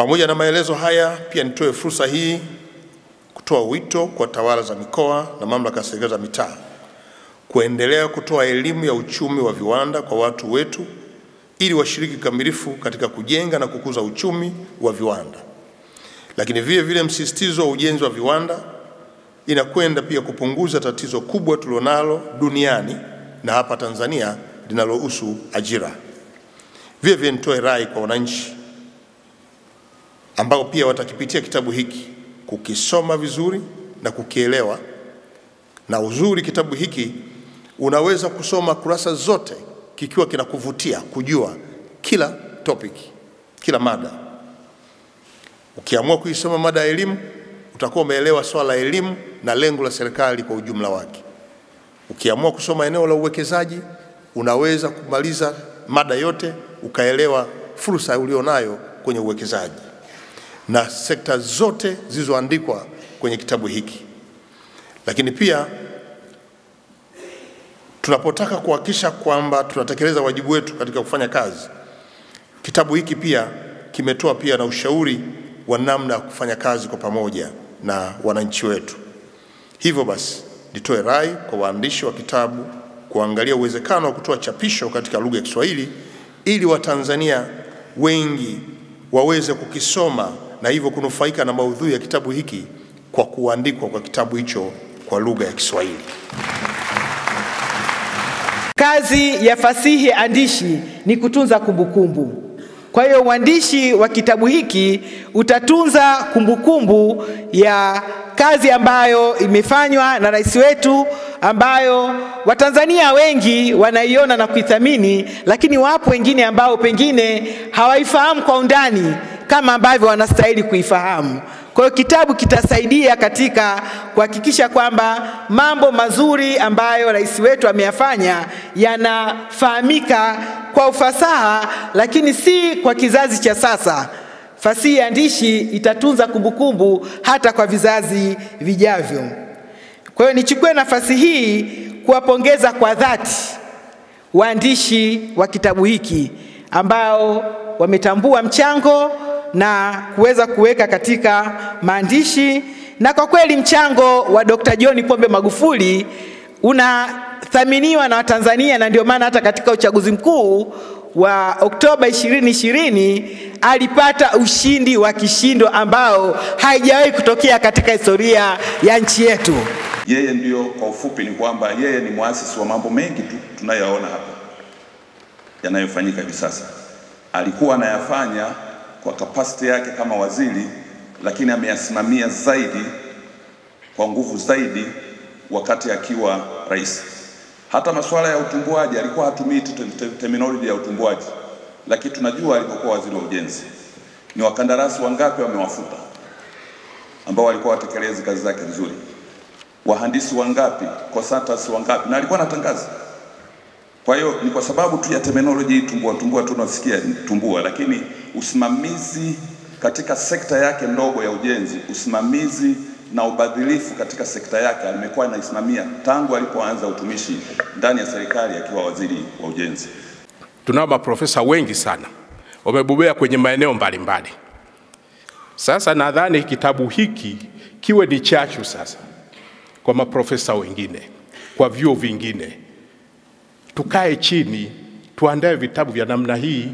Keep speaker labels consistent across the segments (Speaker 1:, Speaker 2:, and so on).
Speaker 1: Pamoja na maelezo haya, pia nitoe fursa hii kutoa wito kwa tawala za mikoa na mamlaka ya serikali za mitaa kuendelea kutoa elimu ya uchumi wa viwanda kwa watu wetu ili washiriki kikamilifu katika kujenga na kukuza uchumi wa viwanda. Lakini vile vile msisitizo wa ujenzi wa viwanda inakwenda pia kupunguza tatizo kubwa tulionalo duniani na hapa Tanzania linalohusu ajira. Vile vile nitoe rai kwa wananchi ambao pia watakipitia kitabu hiki kukisoma vizuri na kukielewa. Na uzuri kitabu hiki unaweza kusoma kurasa zote kikiwa kinakuvutia kujua kila topic, kila mada. Ukiamua kuisoma mada ya elimu, utakuwa umeelewa swala la elimu na lengo la serikali kwa ujumla wake. Ukiamua kusoma eneo la uwekezaji, unaweza kumaliza mada yote ukaelewa fursa ulionayo kwenye uwekezaji na sekta zote zilizoandikwa kwenye kitabu hiki. Lakini pia tunapotaka kuhakikisha kwamba tunatekeleza wajibu wetu katika kufanya kazi, kitabu hiki pia kimetoa pia na ushauri wa namna ya kufanya kazi kwa pamoja na wananchi wetu. Hivyo basi, nitoe rai kwa waandishi wa kitabu kuangalia uwezekano wa kutoa chapisho katika lugha ya Kiswahili ili Watanzania wengi waweze kukisoma na hivyo kunufaika na maudhui ya kitabu hiki kwa kuandikwa kwa kitabu hicho kwa lugha ya Kiswahili.
Speaker 2: Kazi ya fasihi andishi ni kutunza kumbukumbu. Kwa hiyo uandishi wa kitabu hiki utatunza kumbukumbu ya kazi ambayo imefanywa na rais wetu ambayo Watanzania wengi wanaiona na kuithamini, lakini wapo wengine ambao pengine hawaifahamu kwa undani kama ambavyo wanastahili kuifahamu. Kwa hiyo kitabu kitasaidia katika kuhakikisha kwamba mambo mazuri ambayo rais wetu ameyafanya yanafahamika kwa ufasaha, lakini si kwa kizazi cha sasa. Fasihi ya andishi itatunza kumbukumbu hata kwa vizazi vijavyo. Kwa hiyo nichukue nafasi hii kuwapongeza kwa dhati waandishi wa kitabu hiki ambao wametambua mchango na kuweza kuweka katika maandishi, na kwa kweli mchango wa Dr. John Pombe Magufuli unathaminiwa na Watanzania, na ndio maana hata katika uchaguzi mkuu wa Oktoba 2020 alipata ushindi wa kishindo ambao haijawahi kutokea katika historia ya nchi yetu.
Speaker 3: Yeye ndiyo, kwa ufupi ni kwamba yeye ni mwasisi wa mambo mengi tu tunayoona hapa yanayofanyika hivi sasa. Alikuwa anayafanya kwa kapasiti yake kama waziri, lakini ameyasimamia zaidi kwa nguvu zaidi wakati akiwa rais. Hata masuala ya utumbuaji alikuwa hatumii terminology ya utumbuaji, lakini tunajua alipokuwa waziri wa ujenzi ni wakandarasi wangapi wamewafuta ambao walikuwa watekelezi kazi zake vizuri, wahandisi wangapi, consultants wangapi, na alikuwa anatangaza. Kwa hiyo ni kwa sababu tu ya terminology tumbua tumbua tunasikia tumbua, lakini usimamizi katika sekta yake ndogo ya ujenzi, usimamizi na ubadhilifu katika sekta yake amekuwa anaisimamia tangu alipoanza utumishi ndani ya serikali akiwa waziri wa ujenzi.
Speaker 4: Tunao maprofesa wengi sana wamebobea kwenye maeneo mbalimbali. Sasa nadhani kitabu hiki kiwe ni chachu sasa kwa maprofesa wengine, kwa vyuo vingine, tukae chini tuandae vitabu vya namna hii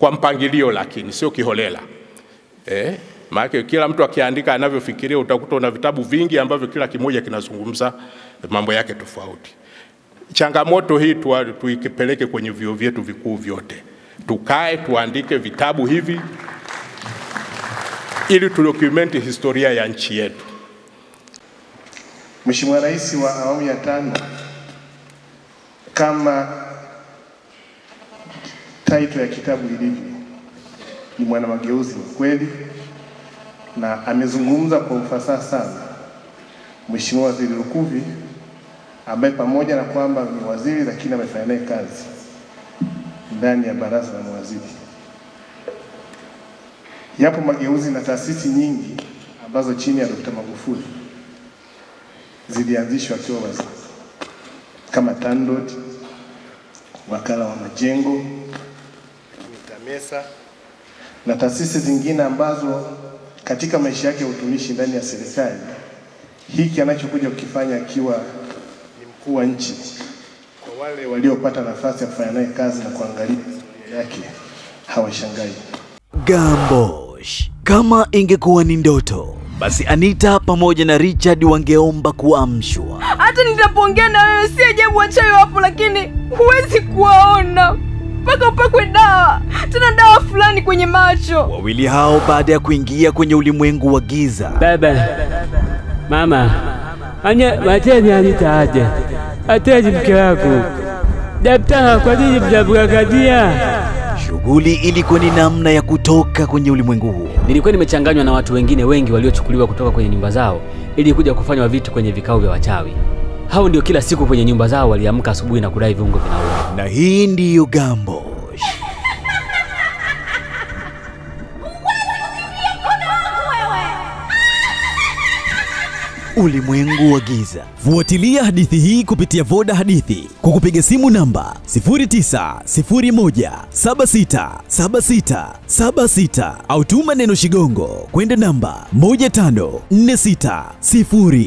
Speaker 4: kwa mpangilio, lakini sio kiholela eh? Maana kila mtu akiandika anavyofikiria, utakuta una vitabu vingi ambavyo kila kimoja kinazungumza mambo yake tofauti. Changamoto hii tuikipeleke kwenye vyuo vyetu vikuu vyote, tukae tuandike vitabu hivi ili tudokumenti historia ya nchi yetu.
Speaker 5: Mheshimiwa Rais wa awamu ya tano kama title ya kitabu ilivyo, ni mwana mageuzi wa kweli na amezungumza kwa ufasaha sana Mheshimiwa Waziri Lukuvi ambaye pamoja na kwamba ni waziri lakini amefanya naye kazi ndani ya baraza la mawaziri. Yapo mageuzi na taasisi nyingi ambazo chini ya Dr. Magufuli zilianzishwa akiwa waziri kama TANROADS, wakala wa majengo, TAMESA na taasisi zingine ambazo katika maisha yake ya utumishi ndani ya serikali hiki anachokuja kukifanya akiwa ni mkuu wa nchi, kwa wale waliopata nafasi ya kufanya naye kazi na kuangalia historia yake hawashangai.
Speaker 6: Gambosh. Kama ingekuwa ni ndoto, basi Anita pamoja na Richard wangeomba kuamshwa.
Speaker 7: Hata nitapoongea na wewe si ajabu wachawi wapo, lakini huwezi kuwaona mpaka upakwe dawa, tena dawa fulani kwenye macho.
Speaker 6: Wawili hao baada ya kuingia kwenye ulimwengu wa giza,
Speaker 8: Baba, mama, anya wateni Anita ateni ateji mke wako. Daktari, kwa nini mnamwangalia?
Speaker 6: shughuli ilikuwa ni namna ya kutoka kwenye ulimwengu huo.
Speaker 9: Nilikuwa nimechanganywa na watu wengine wengi waliochukuliwa kutoka kwenye nyumba zao ili kuja kufanywa vitu kwenye vikao vya wachawi. Hao ndio kila siku kwenye nyumba zao waliamka asubuhi na kudai viungo vinaua.
Speaker 6: Na hii ndiyo Gambo. Ulimwengu wa giza.
Speaker 10: Fuatilia hadithi hii kupitia Voda Hadithi kwa kupiga simu namba 0901767676 au tuma neno Shigongo kwenda namba 15460.